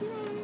Yay!